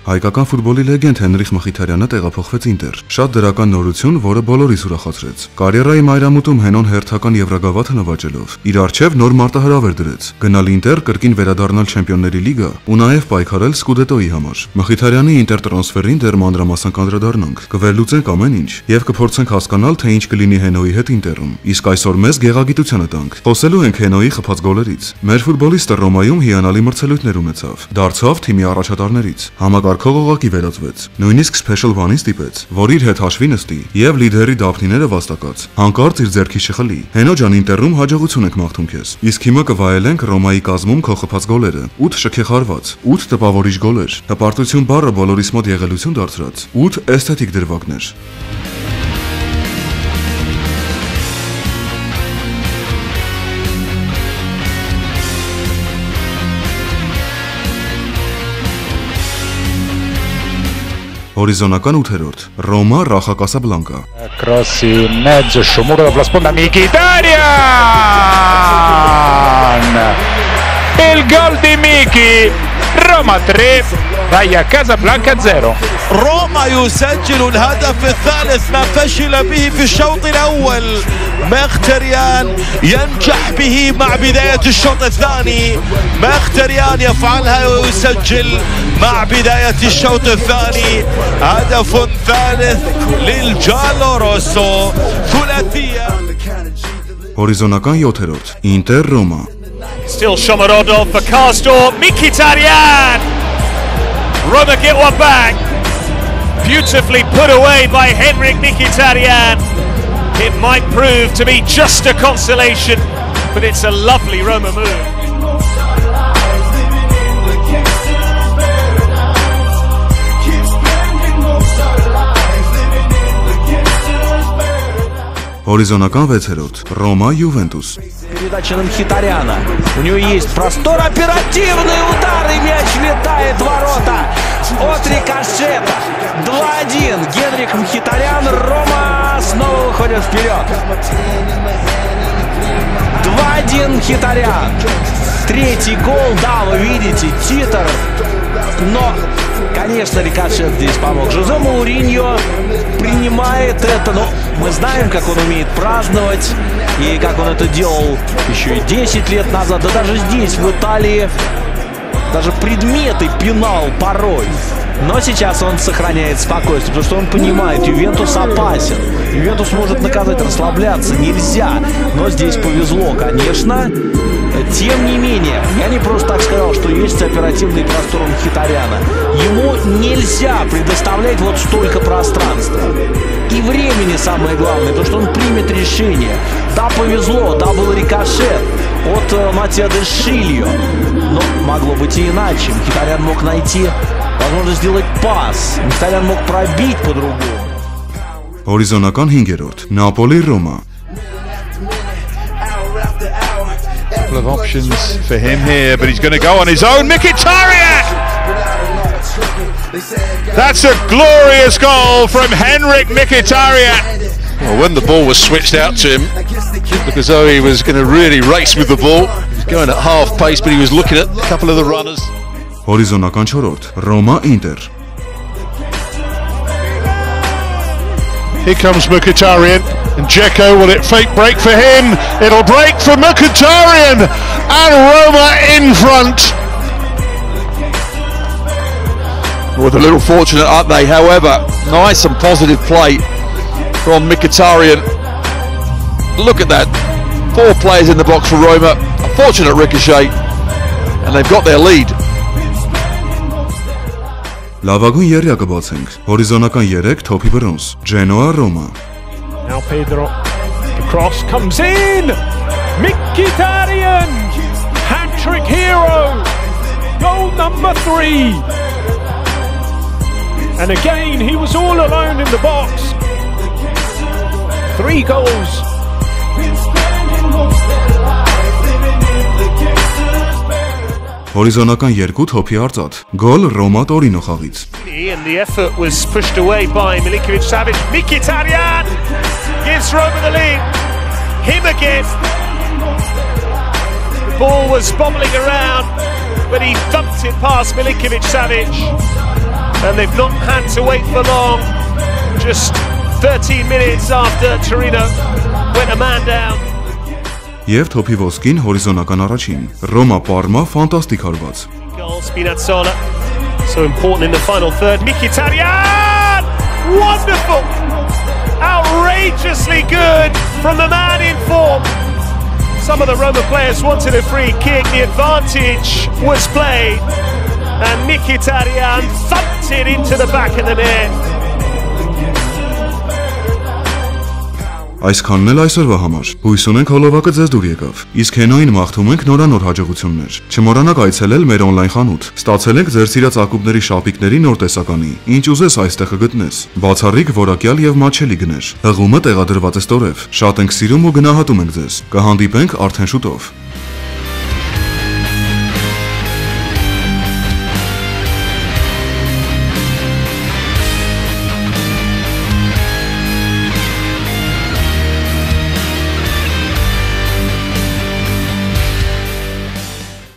Հայկական ֆուտբոլի լեգենդ Հենրիխ Մխիթարյանը տեղափոխվեց Ինտեր։ Շատ դրական նորություն, որը բոլորիս ուրախացրեց։ Կարիերայի մայրամուտում Հենոն հերթական Եվրագավաթը նվաճելով. Իր արչև նոր մարտահրավեր դրեց։ Գնալ Ինտեր, կրկին վերադառնալ Չեմպիոնների լիգա ու նաև պայքարել Սկուդետոյի համար։ Մխիթարյանի Ինտեր տրանսֆերին դեռ մանրամասն կանդրադառնանք։ Կվերլուծենք ամեն ինչ եւ կփորձենք հասկանալ, թե ինչ կլինի Հենոյի հետ Ինտերում։ Իսկ այսօր մեզ գեղագիտությանը տանք։ Խոսելու ենք Հենոյի խփած գոլերից։ Մեր ֆուտբոլիստը Ռոմայում հիանալի մրցելույթներ ունեցավ։ Դարձավ թիմի առաջատարներից։ Համակարգող օղակի վերածվեց։ Նույնիսկ Special One-ին ստիպեց, որ իր հետ հաշվի նստի եւ լիդերի դափնիները վաստակած։ Հանկարծ իր ձեռքի չխլի։ Հենո ջան Ինտերում հաջողություն եք մաղթում քեզ։ Իսկ հիմա կվայելենք Ռոմայի կազմում քո խփած գոլերը։ 8 շքեխարված, 8 տպավորիչ գոլեր։ Հպարտություն բառը բոլորիս մոտ եղելություն դարձրած։ 8 էսթետիկ դրվագներ։ Հորիզոնական 8-րդ Ռոմա Ռախա Կասաբլանկա Cross in mezzo, Sciomuro la sponda Mkhitaryan! Il gol di Miki! Roma 3, Raja Casablanca 0. روما يسجل الهدف الثالث ما فشل به في الشوط الأول مختريان ينجح به مع بداية الشوط الثاني مختريان يفعلها ويسجل مع بداية الشوط الثاني هدف ثالث للجالو روسو ثلاثية Հորիզոնական 7-րդ Ինտեր Ռոմա Still Shomorodov for Karsdorp. Mkhitaryan! Roma get one back. Beautifully put away by Henrik Mkhitaryan. It might prove to be just a consolation, but it's a lovely Roma move. Հորիզոնական 6-րդ Ռոմա Յուվենտուս Передача на Мхитаряна. У него есть простор, оперативный удар, и мяч летает в ворота от рикошета. 2-1. Генрих Мхитарян. Рома снова выходит вперед. 2-1 Мхитарян. Третий гол, да, вы видите, титр. Но, конечно, рикошет здесь помог. Жозе Мауриньо принимает это, но мы знаем, как он умеет праздновать и как он это делал еще и 10 лет назад. Да даже здесь, в Италии, даже предметы пинал порой. Но сейчас он сохраняет спокойствие, потому что он понимает, Ювентус опасен. Ювентус может наказать, расслабляться нельзя. Но здесь повезло, конечно. Тем не менее, я не просто так сказал, что есть оперативный простор у Мхитаряна. Ему нельзя предоставлять вот столько пространства. И времени самое главное, потому что он примет решение. Да, повезло, да, был рикошет от э, Матья де Шильо. Но могло быть и иначе. Мхитарян мог найти возможность сделать пас. Мхитарян мог пробить по-другому. Հորիզոնական 5-րդ Նապոլի Ռոմա Couple of options for him here, but he's going to go on his own. Mkhitaryan! That's a glorious goal from Henrik Mkhitaryan. Well, when the ball was switched out to him, looked as though he was going to really race with the ball. He was going at half pace, but he was looking at a couple of the runners. Հորիզոնական 4-րդ Ռոմա Ինտեր Here comes Mkhitaryan and Dzeko. Will it fake break for him? It'll break for Mkhitaryan and Roma in front. With a little fortunate, aren't they? However, nice and positive play from Mkhitaryan. Look at that. Four players in the box for Roma. A fortunate ricochet. And they've got their lead. Լավագույն երրյա կբացենք Հորիզոնական 3 թոփի բրոնզ Ջենոա Ռոմա Now Pedro. The cross comes in. Mkhitaryan. Hat-trick hero. Goal number three. And again, he was all alone in the box. Three goals. Հորիզոնական 2 թոփի արծաթ Գոլ Ռոմա Տորինո խաղից And the effort was pushed away by Milinkovic Savic. Mkhitaryan gives Roma the lead. Him again. The ball was bobbling around, but he thumped it past Milinkovic Savic. and they've not had to wait for long. Just 13 minutes after Torino went a man down. Եվ թոփի ոսկին հորիզոնական առաջին։ Ռոմա Պարմա ֆանտաստիկ հարված։ Goal Spinazzola. So important in the final third. Mkhitaryan! Wonderful! Outrageously good from the man in form. Some of the Roma players wanted a free kick. The advantage was played. And Mkhitaryan thumped it into the back of the net. Այսքանն էլ այսօրվա համար։ Հույս ունենք հոլովակը ձեզ դուր եկավ։ Իսկ հենոին մաղթում ենք նորանոր հաջողություններ։ Չմոռանաք այցելել մեր on-line խանութ։ Ստացել եք ձեր սիրած ակումբների շապիկների նոր տեսականի։ Ինչ ուզես այստեղ կգտնես։ Բացառիկ որակյալ եւ մաչելի գներ։ Հղումը տեղադրված է ստորև։ Շատ ենք սիրում ու գնահատում ենք ձեզ։ Կհանդիպենք արդեն շուտով։